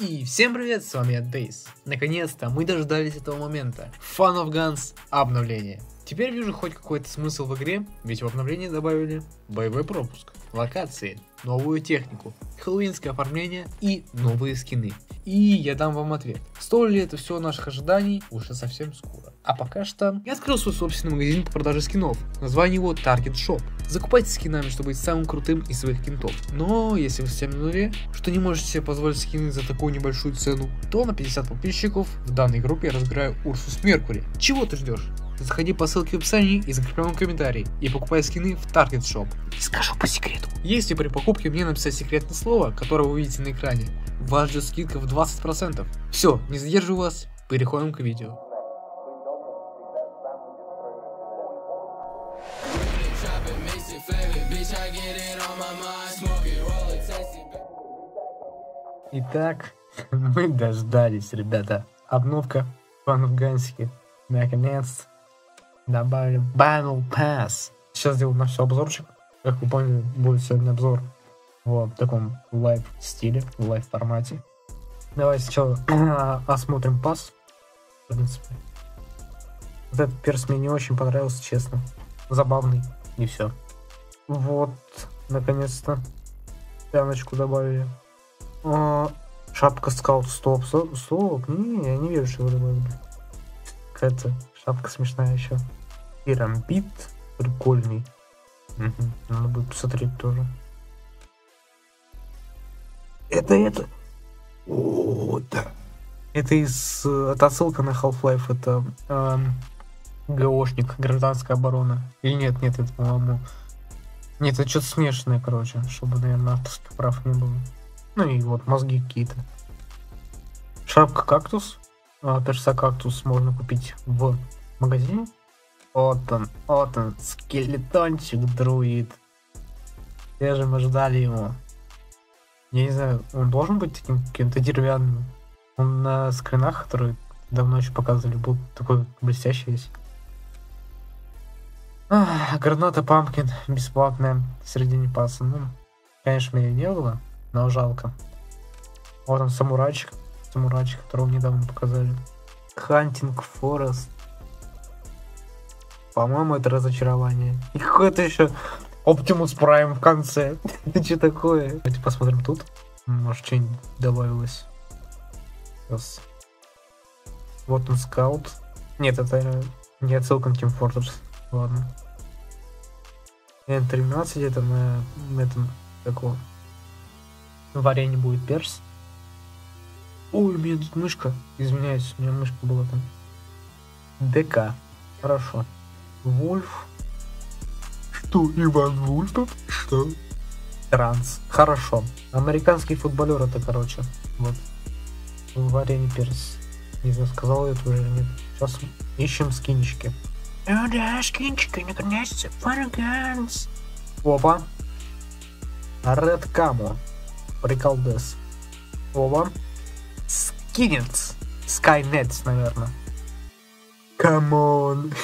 И всем привет, с вами я Дейс. Наконец-то мы дождались этого момента. Fun of Guns обновление. Теперь вижу хоть какой-то смысл в игре, ведь в обновлении добавили боевой пропуск, локации, новую технику, хэллоуинское оформление и новые скины. И я дам вам ответ. Стоит ли это все наших ожиданий, уже совсем скоро. А пока что я открыл свой собственный магазин по продаже скинов. Название его Target Shop. Закупайте скинами, чтобы быть самым крутым из своих кентов. Но если вы совсем на нуле, что не можете себе позволить скины за такую небольшую цену, то на 50 подписчиков в данной группе я разыграю Урсус Меркури. Чего ты ждешь? Заходи по ссылке в описании и закрепленном комментарии и покупай скины в Target Shop. И скажу по секрету. Если при покупке мне написать секретное слово, которое вы видите на экране, вас ждет скидка в 20%. Все, не задерживаю вас, переходим к видео. Итак, мы дождались, ребята. Обновка в Гансике. Наконец добавили Battle Pass. Сейчас сделаю на все обзорчик. Как вы поняли, будет сегодня обзор в таком live стиле, в live формате. Давайте сначала осмотрим пас. В принципе. Вот этот перс мне не очень понравился, честно. Забавный, и все. Вот, наконец-то, пяночку добавили. А, шапка скаут, стоп, стоп, стоп, не, я не верю, что его добавили. Какая-то шапка смешная еще. И рамбит прикольный. Угу. Надо будет посмотреть тоже. Это это. О, да. Это из это отсылка на Half-Life. Это эм, ГОшник, гражданская оборона. Или нет, нет, это, по-моему... Нет, это что-то смешанное, короче, чтобы, наверное, авторских прав не было. Ну и вот мозги какие-то. Шапка кактус. А, перса кактус можно купить в магазине. Вот он, вот он, скелетончик друид. Где же мы ждали его? Я не знаю, он должен быть таким каким-то деревянным. Он на скринах, которые давно еще показывали, был такой блестящий весь. Ах, граната Pumpkin бесплатная в середине паса. Ну, конечно, меня не было, но жалко. Вот он, самурайчик. Самурайчик, которого недавно показали. Haunting Forest. По-моему, это разочарование. И какое-то еще Optimus Prime в конце. Это что такое? Давайте посмотрим тут. Может, что-нибудь добавилось. Сейчас. Вот он, скаут. Нет, это не отсылка на Team Fortress. Ладно. N13 это на, этом такого. В арене будет перс. Ой, у меня тут мышка. Извиняюсь, у меня мышка была там. ДК. Хорошо. Вольф. Что, Иван Вульфов? Что? Транс. Хорошо. Американский футболер это, короче. Вот. В арене перс. Не знаю, сказал я это уже нет. Сейчас ищем скинчики. О, да, скинчики, наконец-то. Фараганс. Опа. Ред Камо. Приколдес. Опа. Скинец. Скайнетс, наверное. Камон.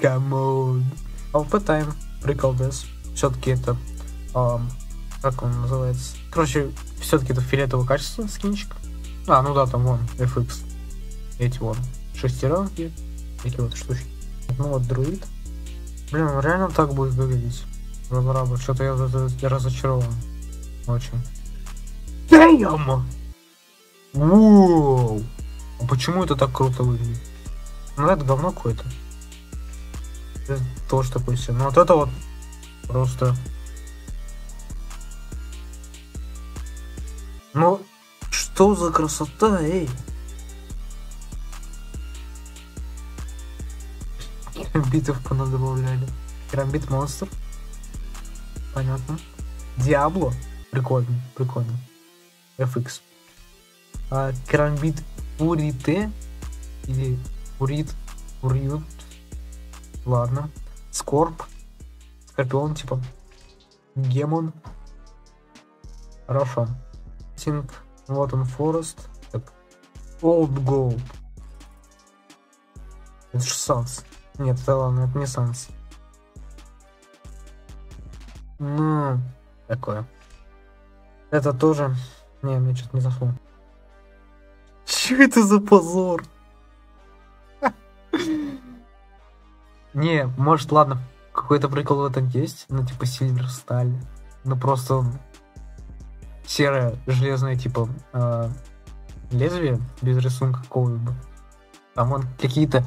Камон. Попытаем. Приколдес. Все-таки это... Um, как он называется? Короче, все-таки это фиолетового качества скинчик. А, ну да, там вон, FX. Эти вон, шестеренки. Эти вот штучки. Ну вот, друид. Блин, он реально так будет выглядеть. Разраба. Что-то я, я, я разочарован. Очень. Damn! Воу! А почему это так круто выглядит? Ну это говно какое-то. Это тоже такое все. Ну вот это вот просто... Ну, что за красота, эй? Битов понадобавляли. Керамбит монстр. Понятно. Диабло. Прикольно, прикольно. FX. А, керамбит Пурите. Или Пурит. Пурют. Ладно. Скорб. Скорпион, типа. Гемон. Хорошо. Тинг. Вот он, Форест. Так. Old Gold. Это же Санс. Нет, это ладно, это не Санс. Ну, такое. Это тоже... Не, мне что-то не зашло. Че это за позор? Не, может, ладно, какой-то прикол в этом есть, ну, типа, сильвер сталь. Ну, просто серое, железное, типа, э, лезвие без рисунка какого-либо. Там вон какие-то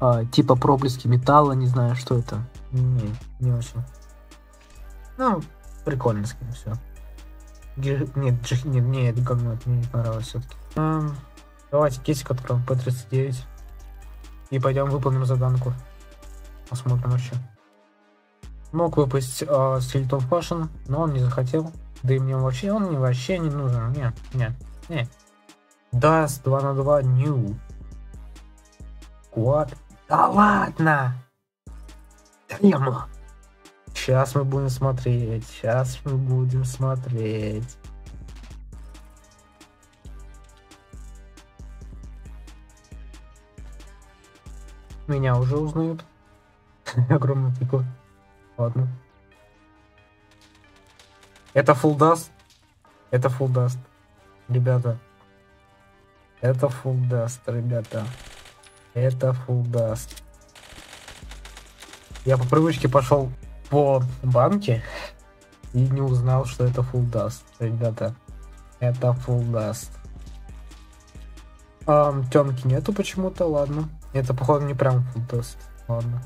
э, типа проблески металла, не знаю, что это. Не, не очень. Ну, прикольно скин, все. Нет, нет, нет, это говно, мне не понравилось все-таки. Эм, давайте кейсик откроем, P39. И пойдем выполним заданку. Посмотрим вообще. Мог выпасть э, Skeleton Fashion, но он не захотел. Да и мне вообще он мне вообще не нужен. Не, не, не. Dust 2 на 2 New. What? Да ладно! Прямо. Сейчас мы будем смотреть. Сейчас мы будем смотреть. Меня уже узнают. Огромный прикол. Ладно. Это dust. Это dust. Ребята. Это dust, ребята. Это dust. Я по привычке пошел по банке и не узнал, что это dust, ребята. Это dust. А, темки нету почему-то, ладно. Это, походу, не прям dust. Ладно.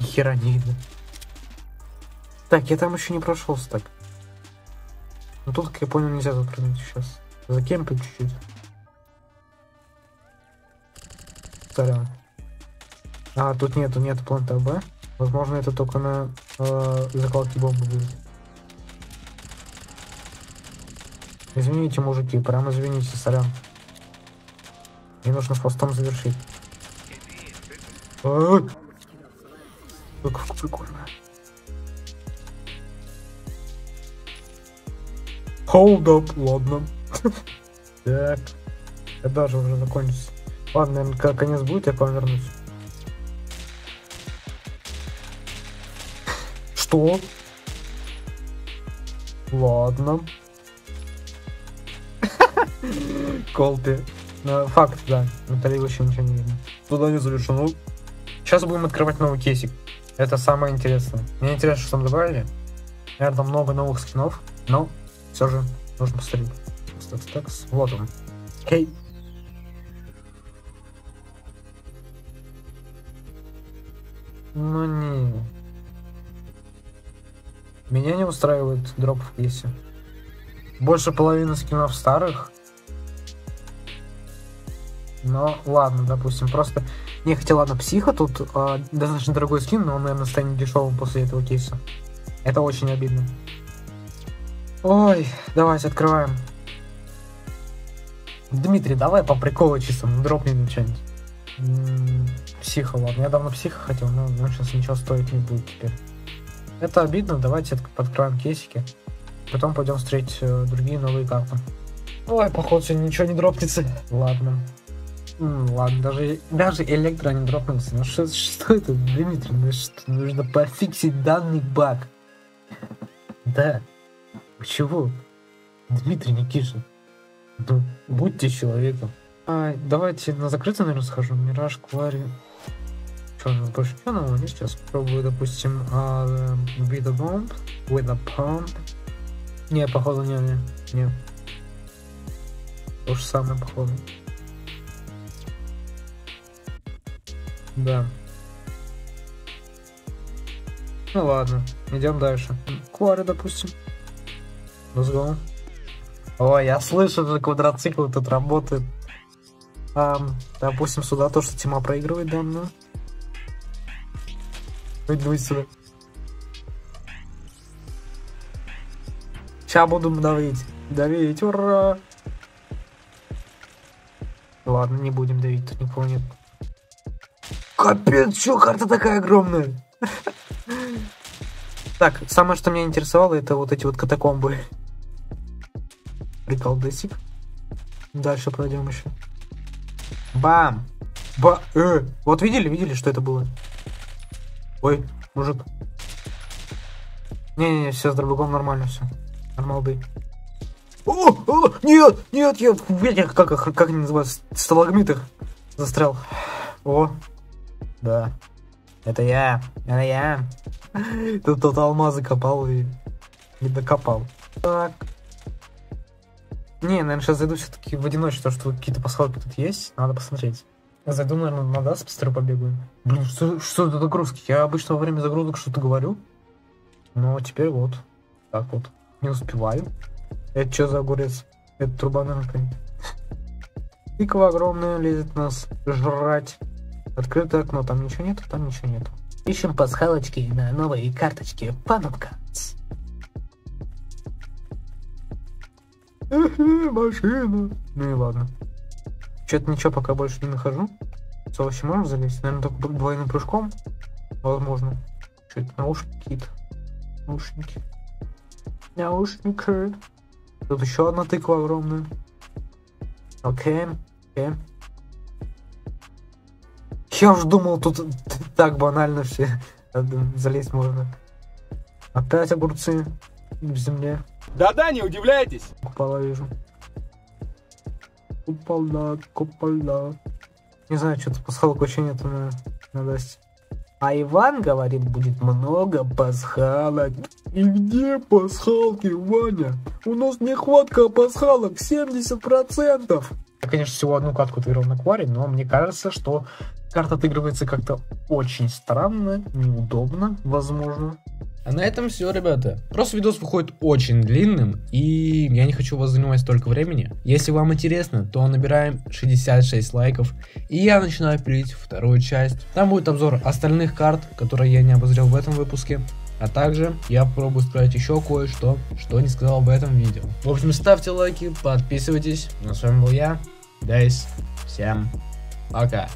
Хера не видно. Так, я там еще не прошел так. Ну тут, как я понял, нельзя запрыгнуть сейчас. Закемпить чуть-чуть. Сорян. А, тут нету, нету планта Б. Возможно, это только на э, закладке бомбы будет. Извините, мужики, прям извините, сорян. Мне нужно хвостом завершить. Как прикольно. Hold up, ладно. так. Когда же уже закончится? Ладно, наверное, конец будет, я к вам вернусь. Что? Ладно. Колпи. Ну, факт, да. Натали вообще ничего не видно. Туда не завершено. Ну, сейчас будем открывать новый кейсик. Это самое интересное. Мне интересно, что там добавили. Наверное, много новых скинов, но все же нужно посмотреть. Так, так, вот он. Окей. Ну не. Меня не устраивает дроп в кейсе. Больше половины скинов старых. Но ладно, допустим, просто... Не, хотя ладно, психа тут э, достаточно дорогой скин, но он, наверное, станет дешевым после этого кейса. Это очень обидно. Ой, давайте открываем. Дмитрий, давай по приколу чисто, дропни мне что-нибудь. Психа, ладно. Я давно психа хотел, но он сейчас ничего стоить не будет теперь. Это обидно, давайте подкроем кейсики. Потом пойдем встретить э, другие новые карты. Ой, походу сегодня ничего не дропнется. Ладно. М, ладно, даже, даже электро не дропнулся. Ну что, что это, Дмитрий? Ну что, нужно пофиксить данный баг. Да. Чего? Дмитрий Никишин. Ну, будьте человеком. А, давайте на закрытый, наверное, схожу. Мираж, Квари. Что, у нас больше нового нет? Сейчас попробую, допустим, uh, with a bomb, with a pump. Не, походу, не, не, не. То же самое, походу. Да. Ну ладно, идем дальше. Квари, допустим. Let's go. Ой, я слышу, что квадроцикл тут работает. Um, допустим, сюда то, что Тима проигрывает данную. Сюда. Сейчас буду давить. Давить, ура! Ладно, не будем давить, тут никого нет. Капец, что карта такая огромная? Так, самое, что меня интересовало, это вот эти вот катакомбы. Приколдесик. Дальше пройдем еще. Бам! Ба... Э! Вот видели, видели, что это было? Ой, мужик. Не-не-не, все с дробовиком нормально все. Нормал бы. О, о, нет, нет, я этих, как, их- как они называются, сталагмитах застрял. О, да, это я, это я. Тут тот алмазы копал и не докопал. Так. Не, наверное, сейчас зайду все-таки в одиночку, потому что какие-то пасхалки тут есть, надо посмотреть. Я зайду, наверное, на даст, быстро побегаю. Блин, что, что это загрузки? Я обычно во время загрузок что-то говорю, но теперь вот, так вот, не успеваю. Это что за огурец? Это труба, какая-нибудь. Тыква огромная лезет нас жрать. Открытое окно, там ничего нету, там ничего нету. Ищем пасхалочки на новые карточки Панамка. Машина. Ну и ладно. Что-то ничего пока больше не нахожу. С овощи можем залезть? Наверное, только двойным прыжком. Возможно. Что это? Наушники какие-то. Наушники. Наушники. Тут еще одна тыква огромная. Окей. Окей. Я уж думал, тут так банально все. Залезть можно. Опять огурцы в земле. Да-да, не удивляйтесь. Купола вижу. Купола, купола. Не знаю, что-то пасхалок вообще нету на, на Дасте. А Иван говорит, будет много пасхалок. И где пасхалки, Ваня? У нас нехватка пасхалок 70%. Я, конечно, всего одну катку отыграл на кваре, но мне кажется, что карта отыгрывается как-то очень странно, неудобно, возможно. А на этом все, ребята. Просто видос выходит очень длинным, и я не хочу вас занимать столько времени. Если вам интересно, то набираем 66 лайков, и я начинаю пилить вторую часть. Там будет обзор остальных карт, которые я не обозрел в этом выпуске. А также я попробую исправить еще кое-что, что не сказал в этом видео. В общем, ставьте лайки, подписывайтесь. Ну, с вами был я, Дайс. Всем пока.